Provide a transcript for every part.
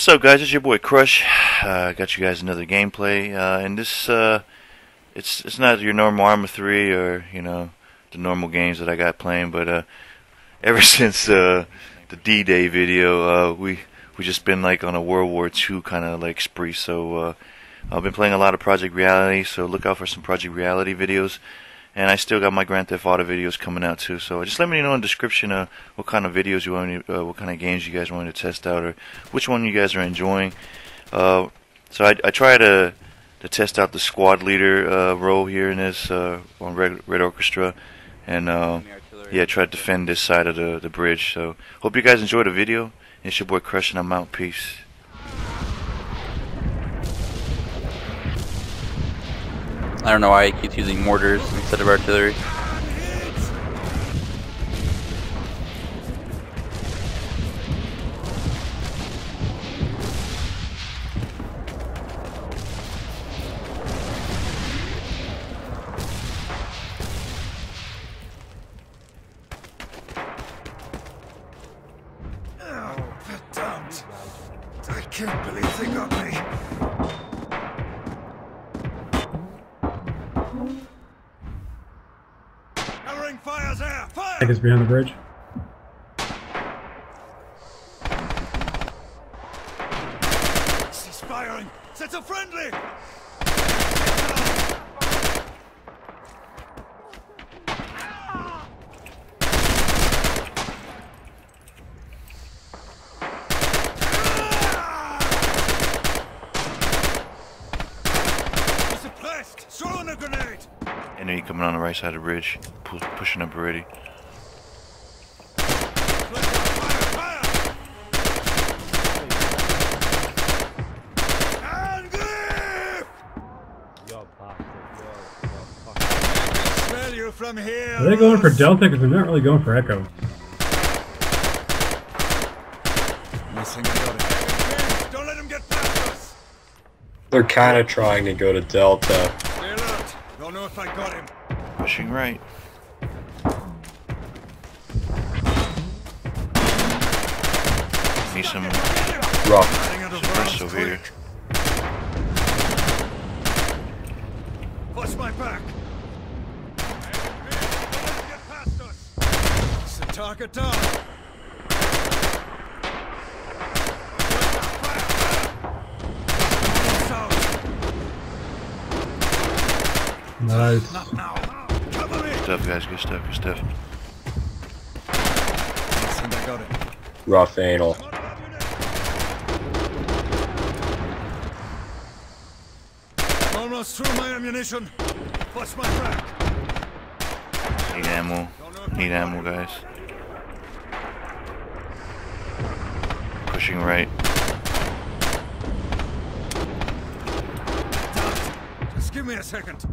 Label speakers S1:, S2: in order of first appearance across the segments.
S1: what's up, guys? It's your boy Crush. Uh, got you guys another gameplay, uh, and this uh, it's it's not your normal Arma 3 or you know the normal games that I got playing, but uh, ever since uh, the D-Day video, uh, we we just been like on a World War II kind of like spree. So I've been playing a lot of Project Reality, so look out for some Project Reality videos. And I still got my Grand Theft Auto videos coming out too. So just let me know in the description uh, what kind of videos you want, uh, what kind of games you guys want to test out, or which one you guys are enjoying. Uh, so I, I try to to test out the squad leader uh, role here in this uh, on Red, Red Orchestra, and uh, yeah, try to defend this side of the the bridge. So hope you guys enjoyed the video. It's your boy Crush, and I'm out. Peace.
S2: I don't know why he keeps using mortars instead of artillery.
S3: Oh, verdammt! I can't believe they got me.
S4: I think it's behind the bridge.
S3: He's firing! That's a friendly! Suppressed! Throwing a grenade!
S1: Enemy coming on the right side of the bridge, pu- pushing up already.
S3: Fire! Fire! Angriff! Smell you from here!
S4: Are they going for Delta? Because they're not really going for Echo.
S3: Missing. Don't let him get past us!
S5: They're kind of trying to go to Delta.
S3: Stay alert! Don't know if I got him.
S1: Pushing right. Need some
S5: Rough.
S3: Running out of
S1: suppressed
S3: rounds
S1: over here.
S3: quick. Watch my back! Don't let him get past us! It's the target down!
S4: Nice.
S3: Not now! Cover me!
S1: stuff, guys. Good stuff. Good stuff.
S3: I got him.
S5: Rough anal.
S3: Almost through my ammunition. Watch my back.
S1: Need ammo. Need ammo, guys. Pushing right.
S3: Just give me a second.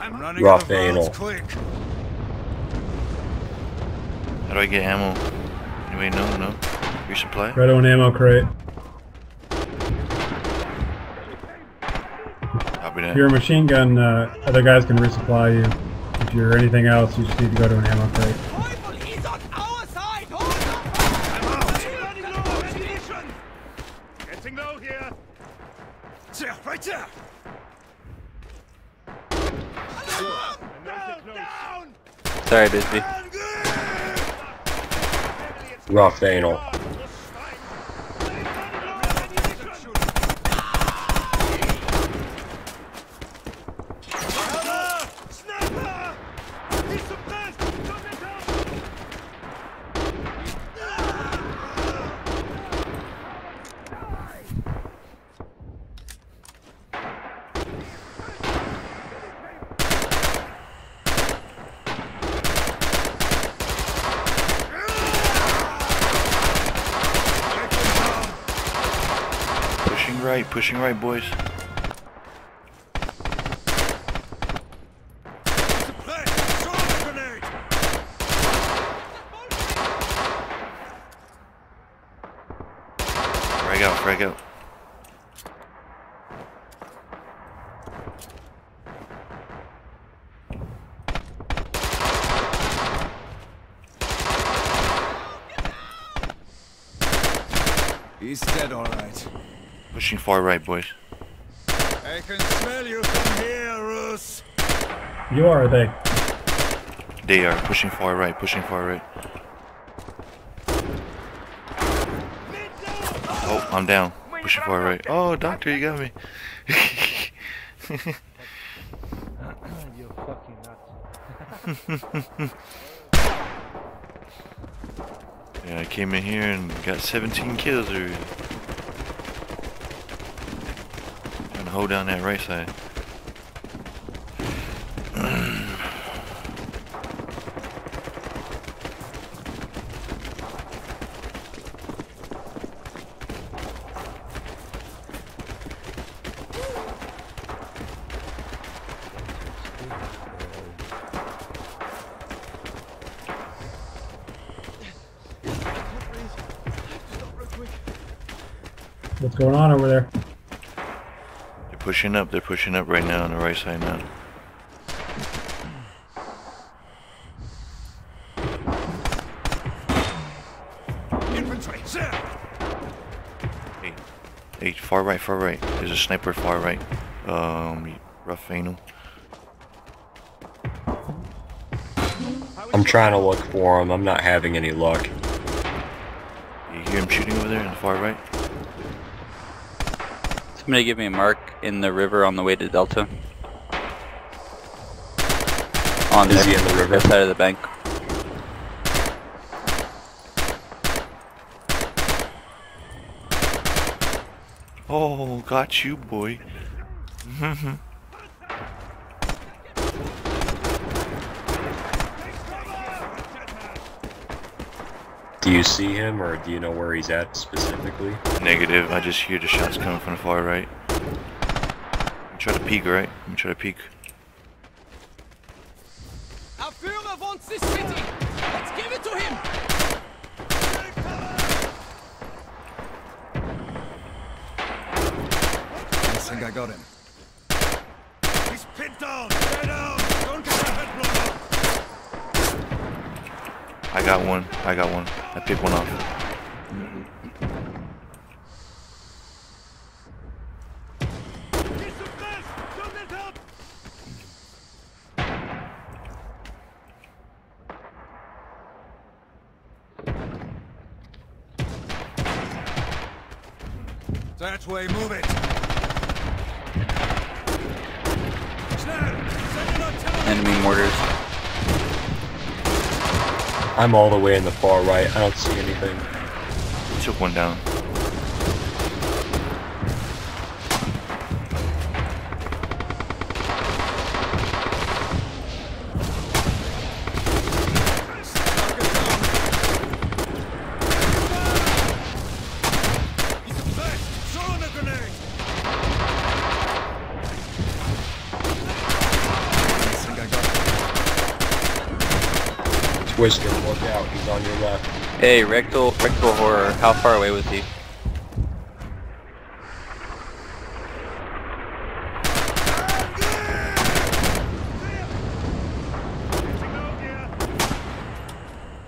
S3: I'm running
S5: Rough
S3: out of rounds
S5: anal.
S3: quick.
S1: How do I get ammo? Anybody know? No? Resupply?
S4: Red on ammo crate.
S1: Copy
S4: If you're a machine gun, uh, other guys can resupply you. If you're anything else, you just need to go to an ammo crate.
S3: Getting low here. There, right there. Down, down.
S2: Sorry, Bisbee.
S5: Rough anal.
S3: Sniper! Sniper! He's suppressed! Shut it down!
S1: Pushing right. Pushing right, boys. Frag out. Frag out.
S3: He's dead, all right.
S1: Pushing far right, boys.
S3: I can smell you from here, Rus.
S4: You are, or they?
S1: They are pushing far right, pushing far right. Oh, I'm down. Pushing far right. Oh, doctor, you got me.
S6: You're fucking nuts.
S1: yeah, I came in here and got 17 kills already. Trying to hold down that right side.
S4: What's going on over there?
S1: They're pushing up. They're pushing up right now on the right side now.
S3: Infantry, sir.
S1: Hey, hey, far right, far right. There's a sniper far right. Um, rough anal.
S5: I'm trying to look for him. I'm not having any luck.
S1: You hear him shooting over there in the far right?
S2: Somebody give me a mark in the river on the way to Delta. On
S5: Is
S2: the
S5: he in the river?
S2: side of the bank.
S1: Oh, got you, boy.
S5: Do you see him, or do you know where he's at specifically?
S1: Negative. I just hear the shots coming from the far right. I'm trying to peek, right? I'm trying to peek.
S7: Our Führer wants this city! Let's give it to him!
S3: I think I got him. He's pinned down. Stay down. Don't get your head blown off.
S1: I got one. I got one. I picked one off.
S3: He's suppressed. Don't let help. That way, move it. Snell, send in artillery.
S2: Enemy mortars.
S5: I'm all the way in the far right. I don't see anything.
S1: Took one down.
S3: He's suppressed. Throw him a grenade. I think I got him.
S5: Look out. He's on your left.
S2: Hey, rectal rectal horror. How far away was he?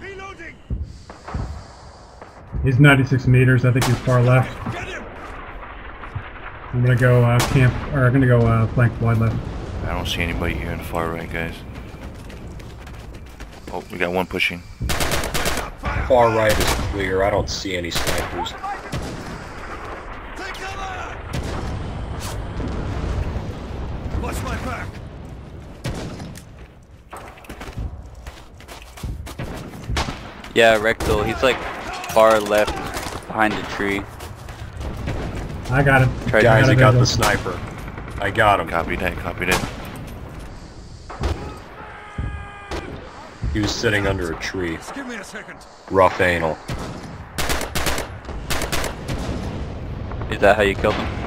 S3: Reloading.
S4: He's 96 meters. I think he's far left. I'm gonna go uh, camp, or I'm gonna go uh, flank wide left.
S1: I don't see anybody here in the far right, guys. Oh, we got one pushing.
S5: Far right is clear. I don't see any snipers.
S3: Take cover. Watch my back.
S2: Yeah, rectal. He's like far left behind the tree.
S4: I got him.
S2: Tried to
S5: Guys, I got the sniper. I got him.
S1: Copy that, copy that.
S5: He was sitting under a tree.
S3: Give me a second.
S5: Rough anal.
S2: Is that how you killed him?